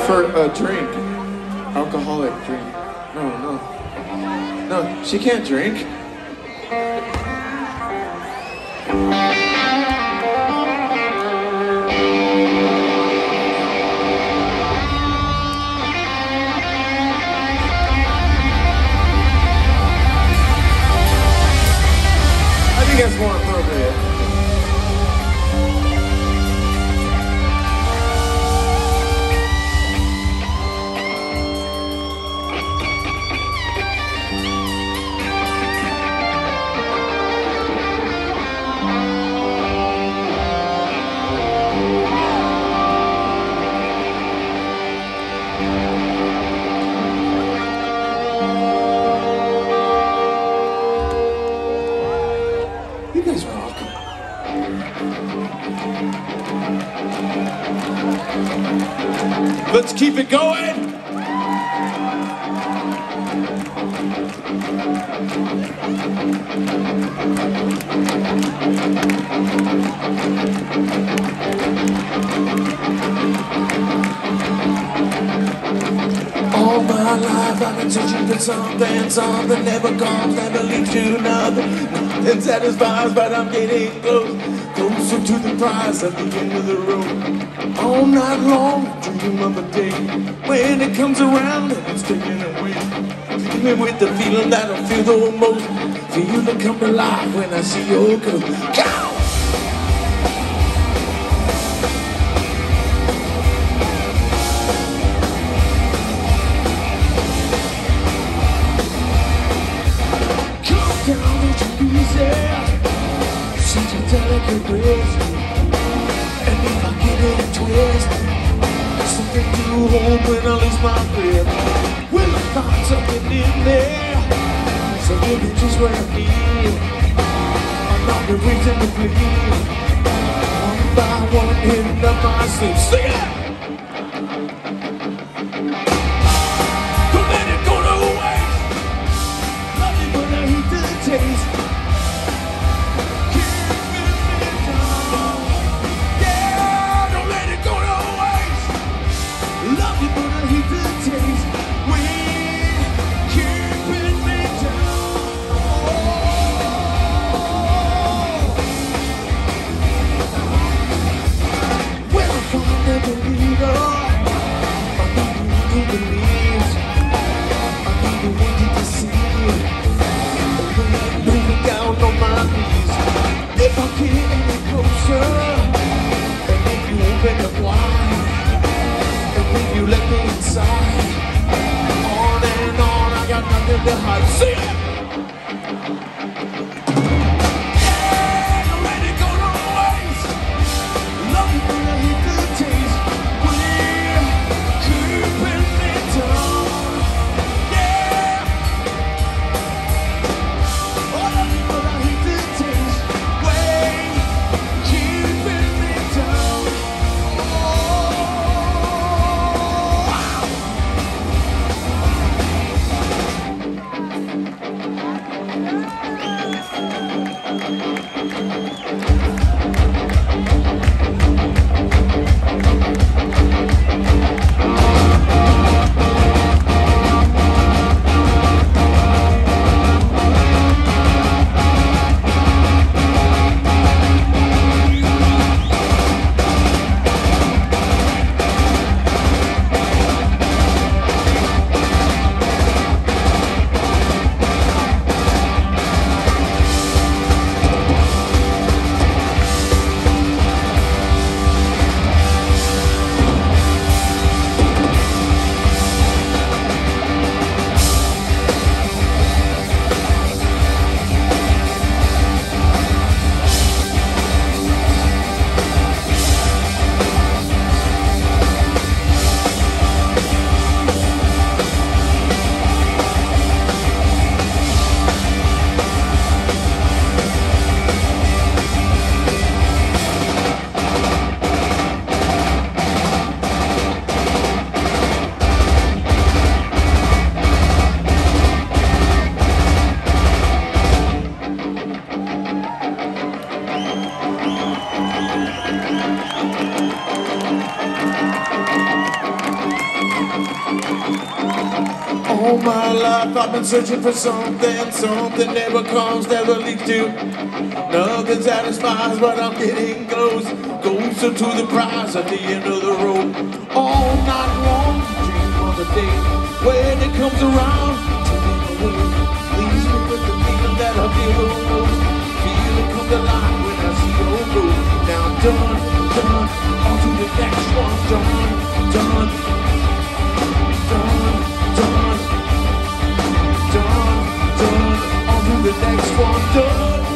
for a drink. Alcoholic drink. No, no. No, she can't drink. I think that's more Let's keep it going. Life I've been searching for something, something never comes, never leads to nothing. Nothing satisfies, but I'm getting close, closer to the prize at the end of the road. All night long, dreaming of a day when it comes around and it's taken away. Dreaming with the feeling that I feel the most. Feel it come alive when I see your girl. Go! And if I get it a twist, something to hold when I lose my grip. Will I find something in there? Something just where I feel. I'm not the reason to flee. One by one, hitting up my sleep. Sing it! Got life I've been searching for something, something never comes, never leads to. Nothing satisfies, but I'm getting close, closer to the prize at the end of the road. All night long, dream of the day when it comes around, taking away, leaves me with the feeling that I feel almost. Feel it come to life when I see your road. Now I'm done, done, on to the next one, done, done, done, done, done, on to the next one, done.